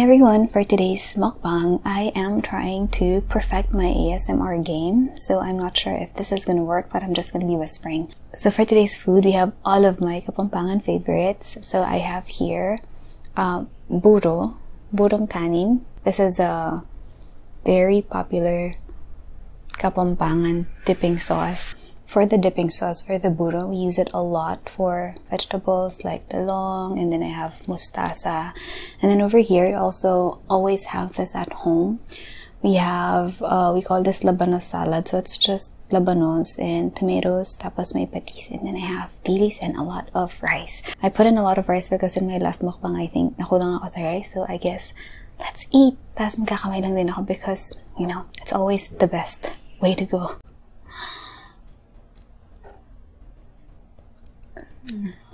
Everyone, for today's mukbang, I am trying to perfect my ASMR game. So I'm not sure if this is gonna work, but I'm just gonna be whispering. So for today's food, we have all of my Kapampangan favorites. So I have here uh, buro, burong kanin. This is a very popular Kapampangan dipping sauce. For the dipping sauce for the buro, we use it a lot for vegetables like talong, and then I have mustasa. And then over here, I also always have this at home. We have, uh, we call this labanos salad, so it's just labanos and tomatoes, tapos may patis, and then I have dilis and a lot of rice. I put in a lot of rice because in my last mukbang, I think, nakulang ako sa rice, so I guess, let's eat! Tapos magkakamay lang din ako because, you know, it's always the best way to go. 嗯。